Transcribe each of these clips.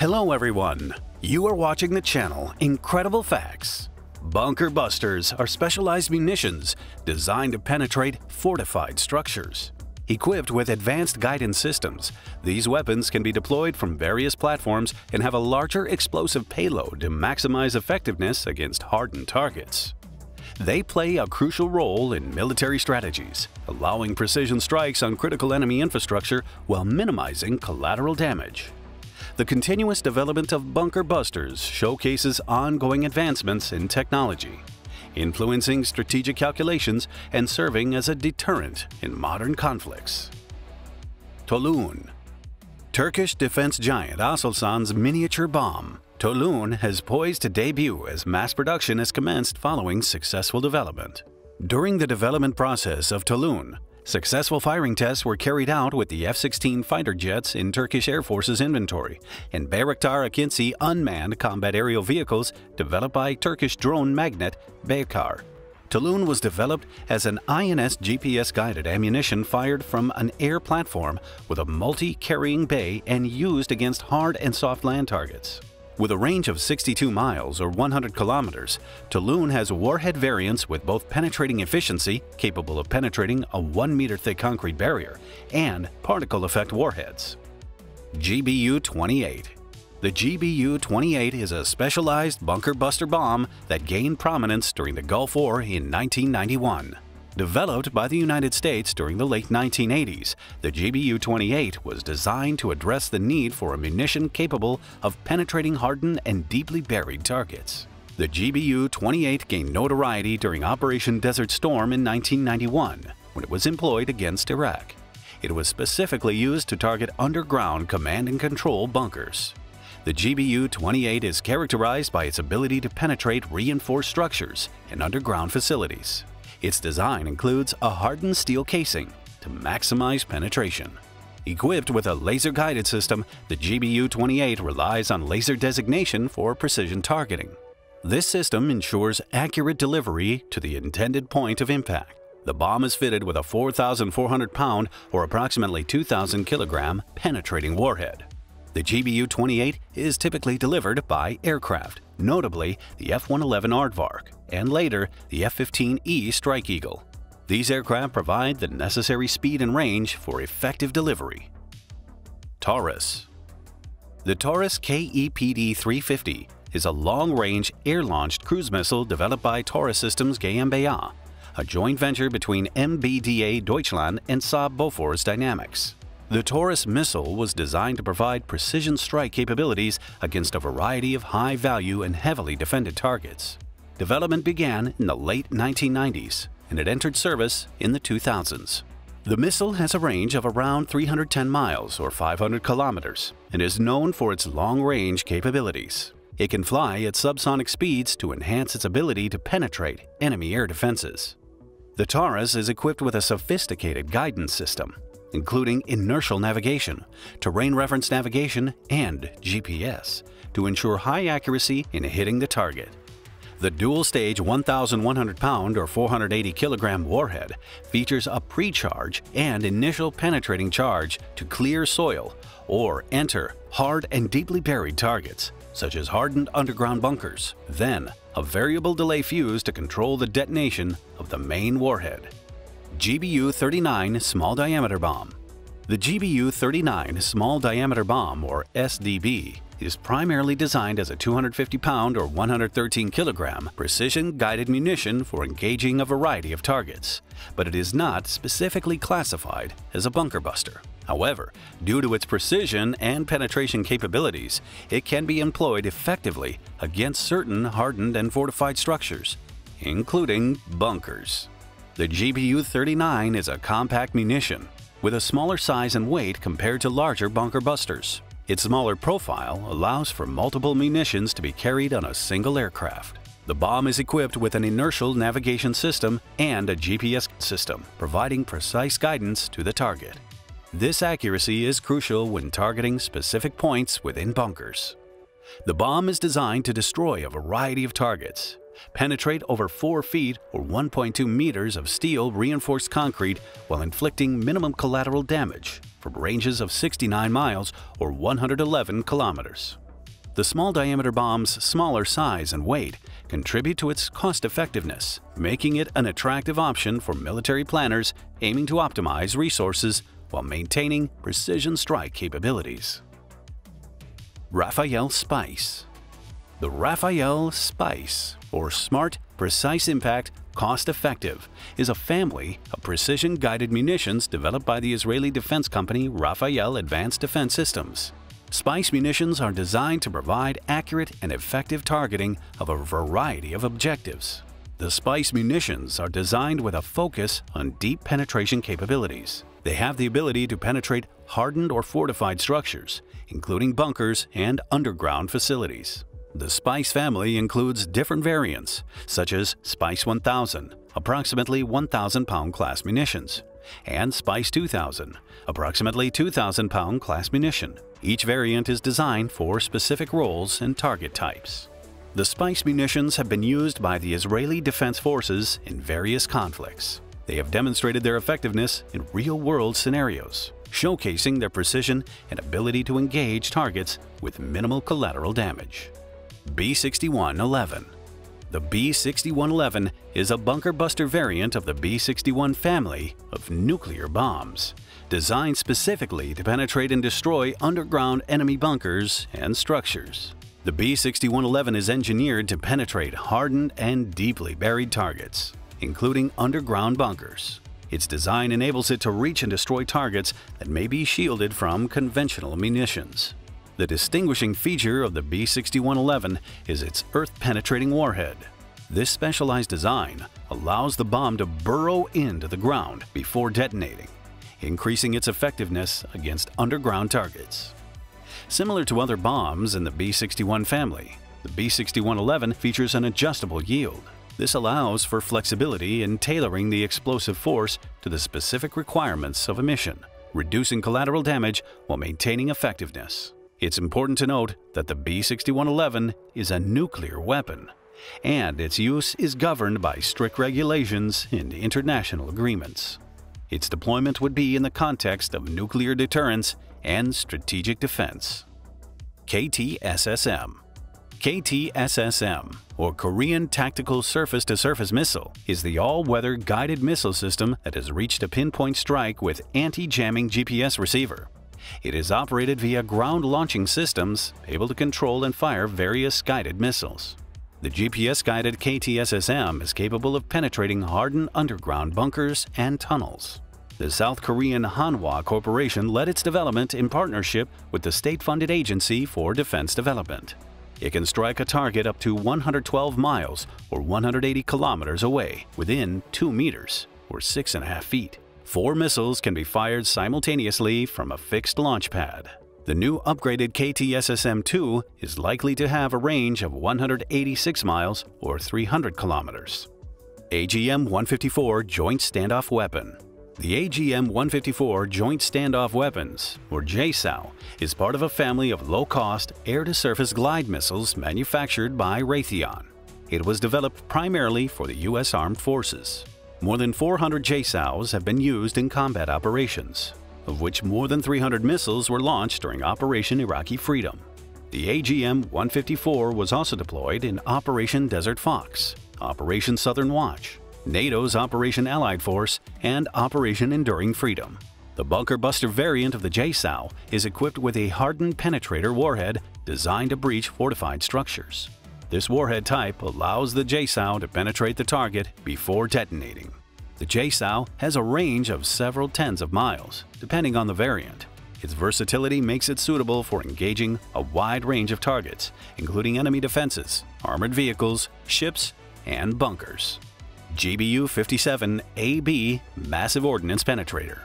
Hello everyone. You are watching the channel Incredible Facts. Bunker Busters are specialized munitions designed to penetrate fortified structures. Equipped with advanced guidance systems, these weapons can be deployed from various platforms and have a larger explosive payload to maximize effectiveness against hardened targets. They play a crucial role in military strategies, allowing precision strikes on critical enemy infrastructure while minimizing collateral damage. The continuous development of bunker busters showcases ongoing advancements in technology, influencing strategic calculations and serving as a deterrent in modern conflicts. Tolun Turkish defense giant Aselsan's miniature bomb Tolun has poised to debut as mass production has commenced following successful development. During the development process of Tolun, successful firing tests were carried out with the F-16 fighter jets in Turkish Air Force's inventory and Bayraktar Akinci unmanned combat aerial vehicles developed by Turkish drone magnet Baykar. Tolun was developed as an INS GPS-guided ammunition fired from an air platform with a multi-carrying bay and used against hard and soft land targets. With a range of 62 miles or 100 kilometers, Tolun has warhead variants with both penetrating efficiency, capable of penetrating a 1 meter thick concrete barrier, and particle effect warheads. GBU-28 The GBU-28 is a specialized bunker buster bomb that gained prominence during the Gulf War in 1991. Developed by the United States during the late 1980s, the GBU-28 was designed to address the need for a munition capable of penetrating hardened and deeply buried targets. The GBU-28 gained notoriety during Operation Desert Storm in 1991 when it was employed against Iraq. It was specifically used to target underground command and control bunkers. The GBU-28 is characterized by its ability to penetrate reinforced structures and underground facilities. Its design includes a hardened steel casing to maximize penetration. Equipped with a laser-guided system, the GBU-28 relies on laser designation for precision targeting. This system ensures accurate delivery to the intended point of impact. The bomb is fitted with a 4,400 pound or approximately 2,000 kilogram penetrating warhead. The GBU-28 is typically delivered by aircraft, notably the F-111 Aardvark and later the F-15E Strike Eagle. These aircraft provide the necessary speed and range for effective delivery. Taurus The Taurus KEPD-350 is a long-range air-launched cruise missile developed by Taurus Systems GmbH, a joint venture between MBDA Deutschland and Saab Bofors Dynamics. The Taurus missile was designed to provide precision strike capabilities against a variety of high-value and heavily defended targets. Development began in the late 1990s and it entered service in the 2000s. The missile has a range of around 310 miles or 500 kilometers and is known for its long-range capabilities. It can fly at subsonic speeds to enhance its ability to penetrate enemy air defenses. The Taurus is equipped with a sophisticated guidance system including inertial navigation, terrain reference navigation, and GPS, to ensure high accuracy in hitting the target. The dual-stage 1,100 pound or 480 kilogram warhead features a pre-charge and initial penetrating charge to clear soil or enter hard and deeply buried targets, such as hardened underground bunkers, then a variable delay fuse to control the detonation of the main warhead. GBU-39 Small Diameter Bomb The GBU-39 Small Diameter Bomb, or SDB, is primarily designed as a 250-pound or 113-kilogram precision-guided munition for engaging a variety of targets, but it is not specifically classified as a bunker buster. However, due to its precision and penetration capabilities, it can be employed effectively against certain hardened and fortified structures, including bunkers. The GBU-39 is a compact munition with a smaller size and weight compared to larger bunker busters. Its smaller profile allows for multiple munitions to be carried on a single aircraft. The bomb is equipped with an inertial navigation system and a GPS system, providing precise guidance to the target. This accuracy is crucial when targeting specific points within bunkers. The bomb is designed to destroy a variety of targets, penetrate over 4 feet or 1.2 meters of steel reinforced concrete while inflicting minimum collateral damage from ranges of 69 miles or 111 kilometers. The small diameter bomb's smaller size and weight contribute to its cost effectiveness, making it an attractive option for military planners aiming to optimize resources while maintaining precision strike capabilities. Rafael Spice The Rafael Spice, or Smart Precise Impact Cost Effective, is a family of precision-guided munitions developed by the Israeli defense company Rafael Advanced Defense Systems. Spice munitions are designed to provide accurate and effective targeting of a variety of objectives. The Spice munitions are designed with a focus on deep penetration capabilities. They have the ability to penetrate hardened or fortified structures, including bunkers and underground facilities. The Spice family includes different variants, such as Spice 1000, approximately 1,000 pound class munitions, and Spice 2000, approximately 2,000 pound class munition. Each variant is designed for specific roles and target types. The Spice munitions have been used by the Israeli Defense Forces in various conflicts. They have demonstrated their effectiveness in real-world scenarios, showcasing their precision and ability to engage targets with minimal collateral damage. B61-11 The B61-11 is a bunker buster variant of the B61 family of nuclear bombs, designed specifically to penetrate and destroy underground enemy bunkers and structures. The B61-11 is engineered to penetrate hardened and deeply buried targets, including underground bunkers. Its design enables it to reach and destroy targets that may be shielded from conventional munitions. The distinguishing feature of the B61-11 is its earth-penetrating warhead. This specialized design allows the bomb to burrow into the ground before detonating, increasing its effectiveness against underground targets. Similar to other bombs in the B61 family, the B61-11 features an adjustable yield. This allows for flexibility in tailoring the explosive force to the specific requirements of a mission, reducing collateral damage while maintaining effectiveness. It's important to note that the B61-11 is a nuclear weapon, and its use is governed by strict regulations and international agreements. Its deployment would be in the context of nuclear deterrence and strategic defense. KTSSM KTSSM, or Korean Tactical Surface-to-Surface Missile, is the all-weather guided missile system that has reached a pinpoint strike with anti-jamming GPS receiver. It is operated via ground launching systems able to control and fire various guided missiles. The GPS-guided KTSSM is capable of penetrating hardened underground bunkers and tunnels. The South Korean Hanwha Corporation led its development in partnership with the state-funded Agency for Defense Development. It can strike a target up to 112 miles or 180 kilometers away within 2 meters or 6.5 feet. Four missiles can be fired simultaneously from a fixed launch pad. The new upgraded KTSSM-2 is likely to have a range of 186 miles or 300 kilometers. AGM-154 Joint Standoff Weapon the AGM-154 Joint Standoff Weapons, or JSOW, is part of a family of low-cost air-to-surface glide missiles manufactured by Raytheon. It was developed primarily for the U.S. Armed Forces. More than 400 JSOWs have been used in combat operations, of which more than 300 missiles were launched during Operation Iraqi Freedom. The AGM-154 was also deployed in Operation Desert Fox, Operation Southern Watch, NATO's Operation Allied Force, and Operation Enduring Freedom. The bunker buster variant of the JSOW is equipped with a hardened penetrator warhead designed to breach fortified structures. This warhead type allows the JSOW to penetrate the target before detonating. The JSOW has a range of several tens of miles, depending on the variant. Its versatility makes it suitable for engaging a wide range of targets, including enemy defenses, armored vehicles, ships, and bunkers. GBU-57AB Massive Ordnance Penetrator.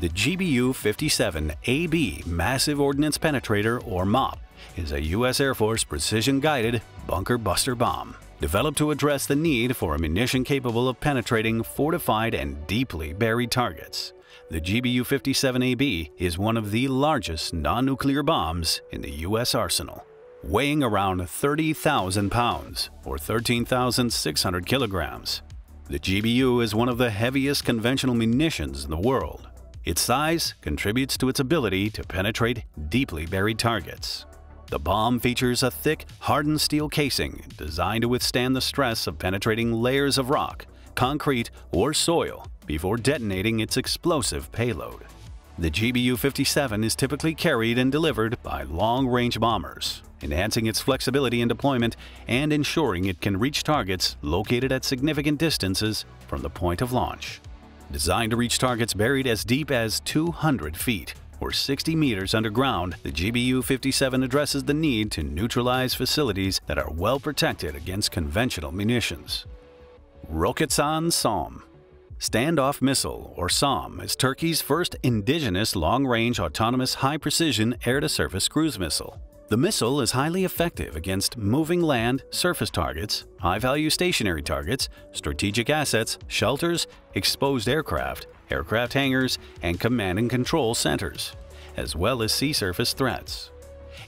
The GBU-57AB Massive Ordnance Penetrator, or MOP, is a U.S. Air Force precision-guided bunker buster bomb developed to address the need for a munition capable of penetrating fortified and deeply buried targets. The GBU-57AB is one of the largest non-nuclear bombs in the U.S. arsenal weighing around 30,000 pounds or 13,600 kilograms. The GBU is one of the heaviest conventional munitions in the world. Its size contributes to its ability to penetrate deeply buried targets. The bomb features a thick, hardened steel casing designed to withstand the stress of penetrating layers of rock, concrete, or soil before detonating its explosive payload. The GBU-57 is typically carried and delivered by long-range bombers, enhancing its flexibility in deployment and ensuring it can reach targets located at significant distances from the point of launch. Designed to reach targets buried as deep as 200 feet or 60 meters underground, the GBU-57 addresses the need to neutralize facilities that are well protected against conventional munitions. Roketsan SOM Standoff Missile, or SOM, is Turkey's first indigenous long-range autonomous high-precision air-to-surface cruise missile. The missile is highly effective against moving land, surface targets, high-value stationary targets, strategic assets, shelters, exposed aircraft, aircraft hangars, and command and control centers, as well as sea surface threats.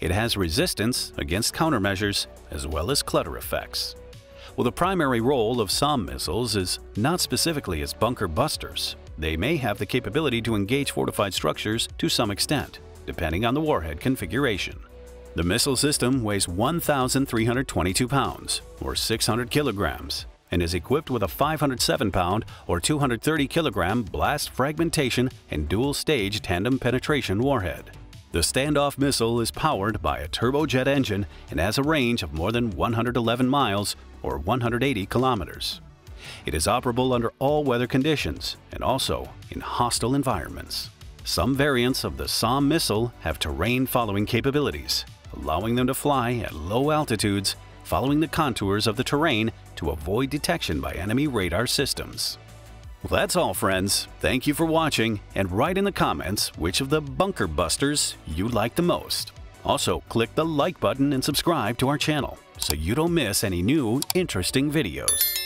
It has resistance against countermeasures as well as clutter effects. Well, the primary role of SOM missiles is not specifically as bunker busters. They may have the capability to engage fortified structures to some extent, depending on the warhead configuration. The missile system weighs 1,322 pounds, or 600 kilograms, and is equipped with a 507-pound or 230-kilogram blast fragmentation and dual-stage tandem penetration warhead. The standoff missile is powered by a turbojet engine and has a range of more than 111 miles or 180 kilometers. It is operable under all weather conditions and also in hostile environments. Some variants of the SOM missile have terrain-following capabilities, allowing them to fly at low altitudes following the contours of the terrain to avoid detection by enemy radar systems. Well, that's all, friends. Thank you for watching, and write in the comments which of the bunker busters you like the most. Also, click the like button and subscribe to our channel so you don't miss any new interesting videos.